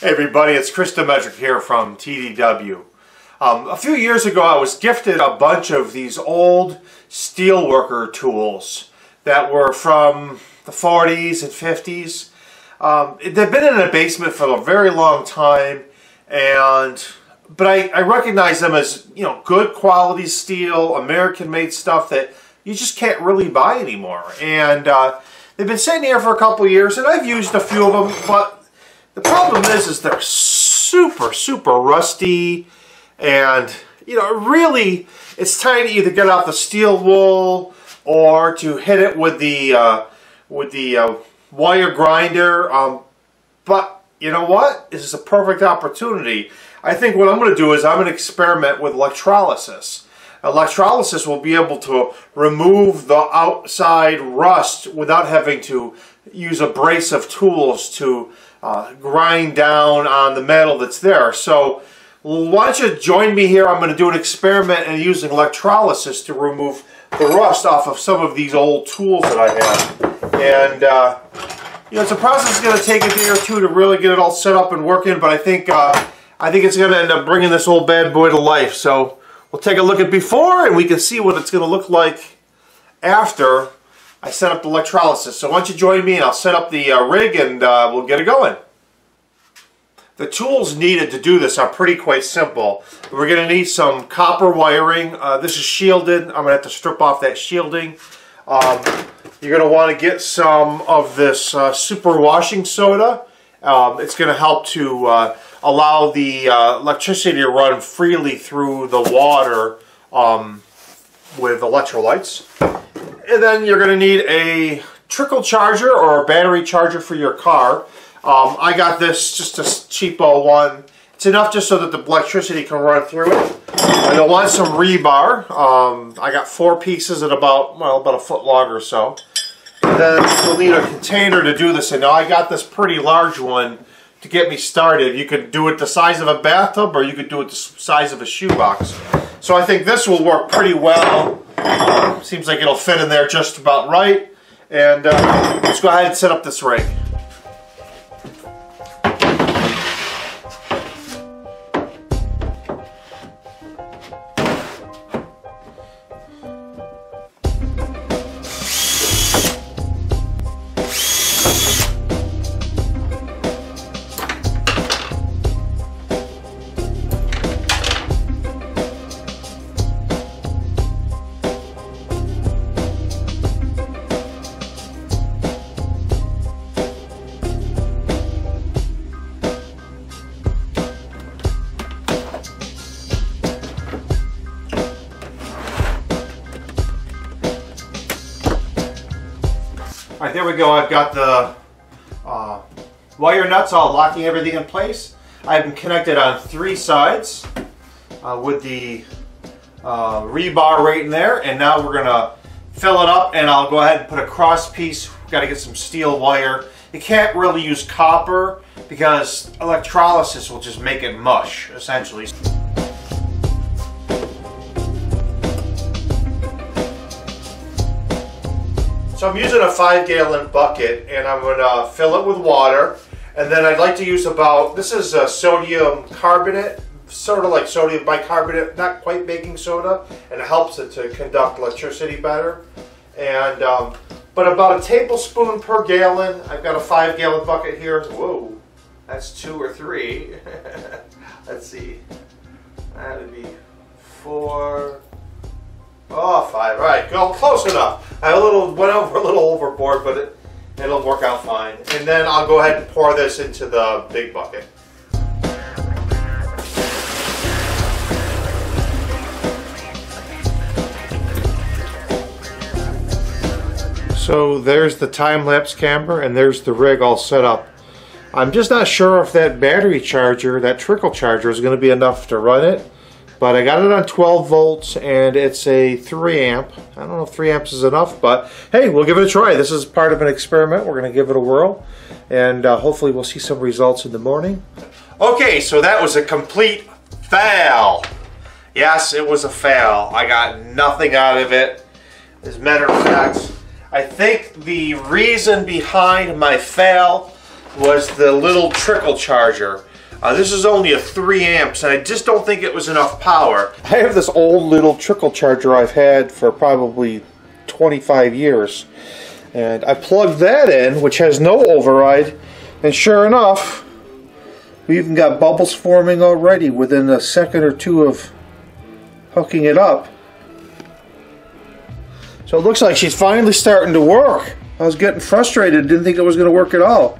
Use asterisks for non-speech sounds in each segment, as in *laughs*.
Hey everybody, it's Chris Demetrick here from TDW. Um, a few years ago I was gifted a bunch of these old steelworker tools that were from the 40s and 50s. Um, they've been in a basement for a very long time and but I, I recognize them as you know good quality steel, American made stuff that you just can't really buy anymore. And uh, they've been sitting here for a couple years and I've used a few of them but the problem is, is they're super, super rusty and, you know, really, it's time to either get out the steel wool or to hit it with the, uh, with the uh, wire grinder. Um, but, you know what? This is a perfect opportunity. I think what I'm going to do is I'm going to experiment with electrolysis. Electrolysis will be able to remove the outside rust without having to use abrasive tools to uh, grind down on the metal that's there. So why don't you join me here? I'm going to do an experiment and using electrolysis to remove the rust off of some of these old tools that I have. And uh, you know, it's a process that's going to take a day or two to really get it all set up and working, but I think uh, I think it's going to end up bringing this old bad boy to life. So we'll take a look at before and we can see what it's going to look like after I set up the electrolysis. So why don't you join me and I'll set up the uh, rig and uh, we'll get it going. The tools needed to do this are pretty quite simple. We're going to need some copper wiring. Uh, this is shielded. I'm going to have to strip off that shielding. Um, you're going to want to get some of this uh, super washing soda. Um, it's going to help to uh, allow the uh, electricity to run freely through the water um, with electrolytes. And then you're going to need a trickle charger or a battery charger for your car. Um, I got this, just a cheapo one. It's enough just so that the electricity can run through it. And you'll want some rebar. Um, I got four pieces at about, well, about a foot long or so. And then you'll need a container to do this. And now I got this pretty large one to get me started. You could do it the size of a bathtub or you could do it the size of a shoebox. So I think this will work pretty well seems like it'll fit in there just about right. And uh, let's go ahead and set up this rig. Right, there we go. I've got the uh, wire nuts all locking everything in place. I have them connected on three sides uh, with the uh, rebar right in there. And now we're gonna fill it up and I'll go ahead and put a cross piece. Got to get some steel wire. You can't really use copper because electrolysis will just make it mush, essentially. So I'm using a five gallon bucket and I'm going to fill it with water. And then I'd like to use about, this is a sodium carbonate, sort of like sodium bicarbonate, not quite baking soda, and it helps it to conduct electricity better. And, um, but about a tablespoon per gallon. I've got a five gallon bucket here. Whoa, that's two or three. *laughs* Let's see, that would be four, Oh, five. All right, go close enough. I a little went over a little overboard, but it, it'll work out fine. And then I'll go ahead and pour this into the big bucket. So there's the time-lapse camera and there's the rig all set up. I'm just not sure if that battery charger, that trickle charger, is going to be enough to run it. But I got it on 12 volts and it's a 3 amp. I don't know if 3 amps is enough, but hey, we'll give it a try. This is part of an experiment. We're going to give it a whirl and uh, hopefully we'll see some results in the morning. Okay, so that was a complete fail. Yes, it was a fail. I got nothing out of it. As a matter of fact, I think the reason behind my fail was the little trickle charger. Uh, this is only a 3 amps and I just don't think it was enough power. I have this old little trickle charger I've had for probably 25 years. And I plugged that in, which has no override, and sure enough, we even got bubbles forming already within a second or two of hooking it up. So it looks like she's finally starting to work. I was getting frustrated, didn't think it was going to work at all.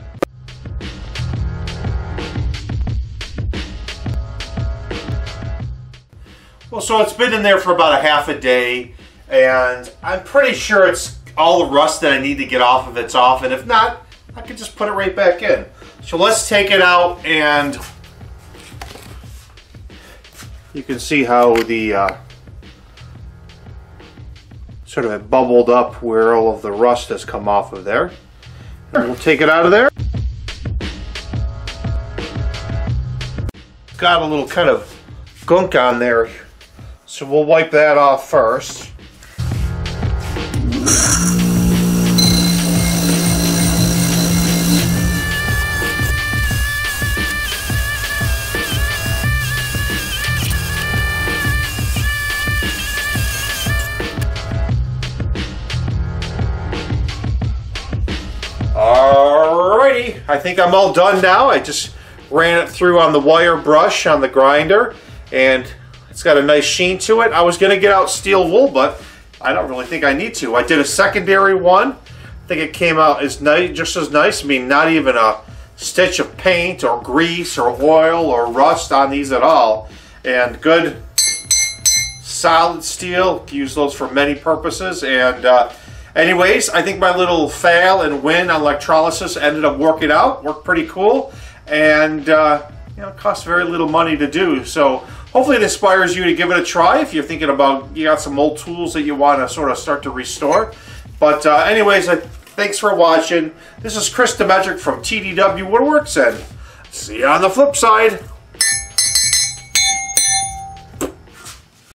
Well, so it's been in there for about a half a day, and I'm pretty sure it's all the rust that I need to get off of it's off, and if not, I can just put it right back in. So let's take it out, and you can see how the uh, sort of bubbled up where all of the rust has come off of there. And we'll take it out of there. Got a little kind of gunk on there so we'll wipe that off first. Alrighty, I think I'm all done now. I just ran it through on the wire brush on the grinder and it's got a nice sheen to it. I was going to get out steel wool, but I don't really think I need to. I did a secondary one. I think it came out as nice, just as nice. I mean, not even a stitch of paint or grease or oil or rust on these at all. And good solid steel. Use those for many purposes. And uh, anyways, I think my little fail and win on electrolysis ended up working out. Worked pretty cool. And uh, you know, it costs very little money to do. So hopefully it inspires you to give it a try if you're thinking about, you got some old tools that you want to sort of start to restore. But uh, anyways, thanks for watching. This is Chris Demetrick from TDW Woodworks and see you on the flip side.